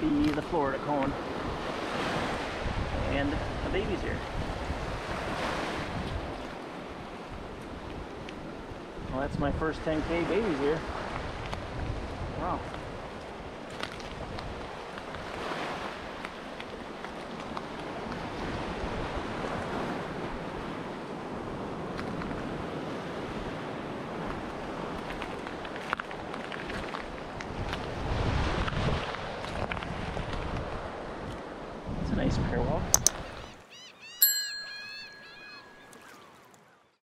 be the Florida cone. And the baby's here. Well, that's my first 10K babies here. Wow. nice prayer walk.